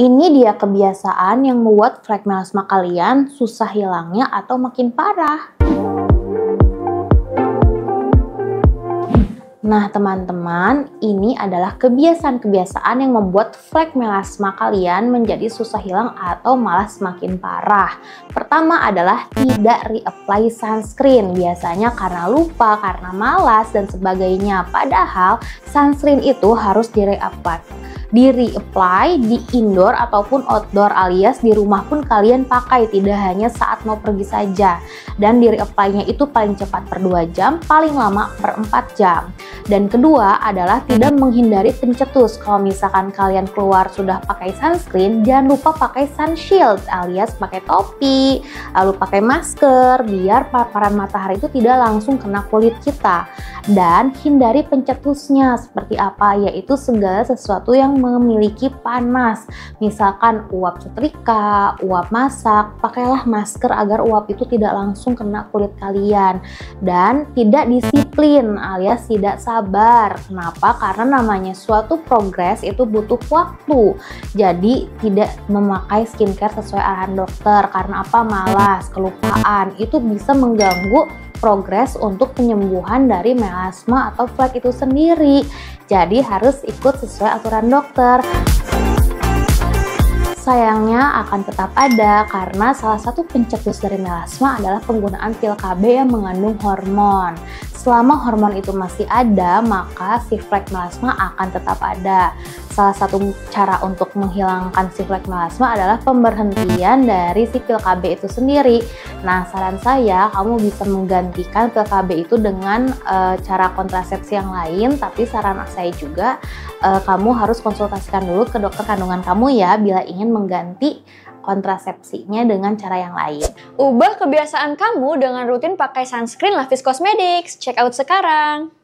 Ini dia kebiasaan yang membuat flek melasma kalian susah hilangnya atau makin parah. Nah, teman-teman, ini adalah kebiasaan-kebiasaan yang membuat flek melasma kalian menjadi susah hilang atau malah semakin parah. Pertama adalah tidak reapply sunscreen, biasanya karena lupa, karena malas, dan sebagainya. Padahal, sunscreen itu harus di-reapply di reapply di indoor ataupun outdoor alias di rumah pun kalian pakai tidak hanya saat mau pergi saja. Dan di reapply-nya itu paling cepat per 2 jam paling lama per 4 jam. Dan kedua adalah tidak menghindari pencetus. Kalau misalkan kalian keluar sudah pakai sunscreen jangan lupa pakai sun shield alias pakai topi. Lalu pakai masker biar paparan matahari itu tidak langsung kena kulit kita. Dan hindari pencetusnya seperti apa? Yaitu segala sesuatu yang memiliki panas. Misalkan uap setrika, uap masak, pakailah masker agar uap itu tidak langsung kena kulit kalian. Dan tidak disiplin alias tidak sabar. Kenapa? Karena namanya suatu progres itu butuh waktu. Jadi tidak memakai skincare sesuai arahan dokter. Karena apa? Malas, kelupaan. Itu bisa mengganggu progres untuk penyembuhan dari melasma atau flek itu sendiri. Jadi harus ikut sesuai aturan dokter sayangnya akan tetap ada karena salah satu pencetus dari melasma adalah penggunaan pil KB yang mengandung hormon. Selama hormon itu masih ada, maka si flek melasma akan tetap ada. Salah satu cara untuk menghilangkan si flek melasma adalah pemberhentian dari si pil KB itu sendiri. Nah, saran saya kamu bisa menggantikan pil KB itu dengan e, cara kontrasepsi yang lain, tapi saran saya juga e, kamu harus konsultasikan dulu ke dokter kandungan kamu ya bila ingin mengganti kontrasepsinya dengan cara yang lain. Ubah kebiasaan kamu dengan rutin pakai sunscreen Lavis Cosmetics. Check out sekarang.